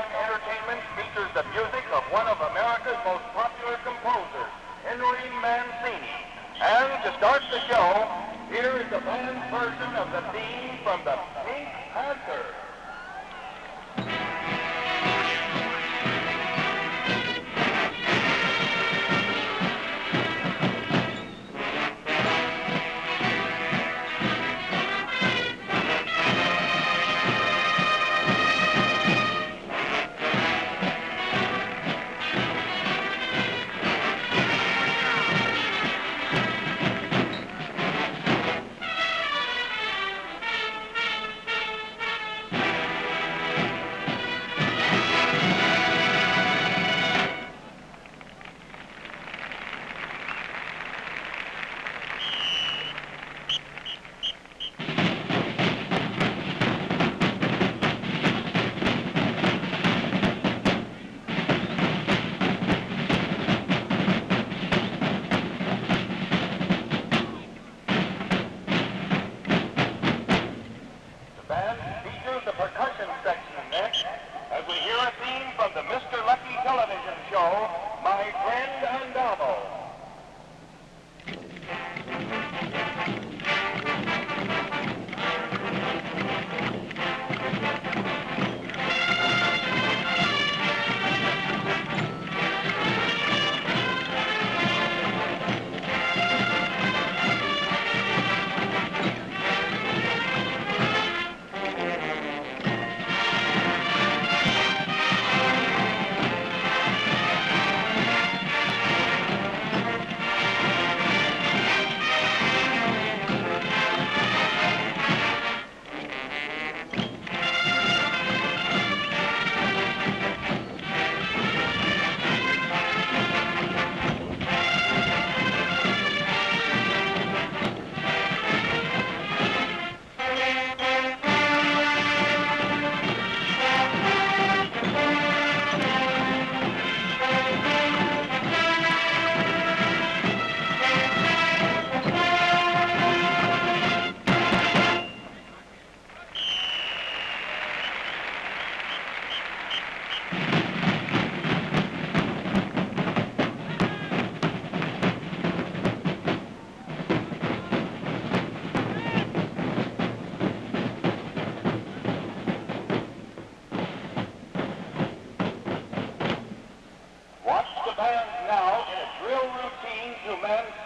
entertainment features the music of one of America's most popular composers, Henry Mancini. And to start the show, here is the band's version of the theme from the Pink Panther. Routine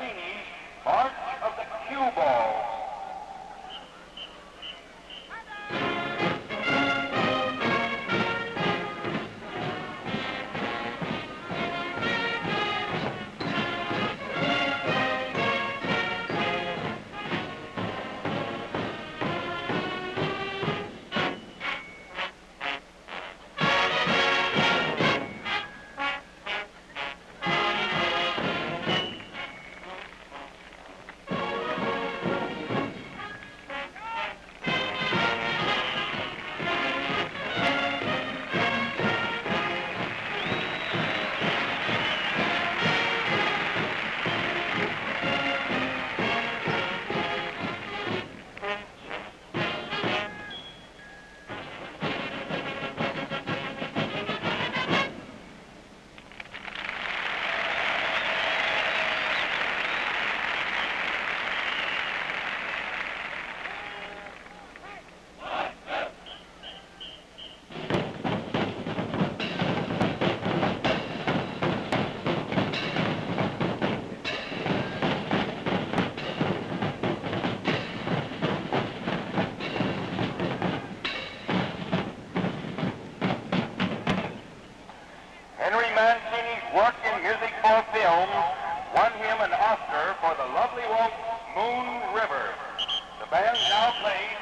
film won him an Oscar for the lovely waltz Moon River. The band now plays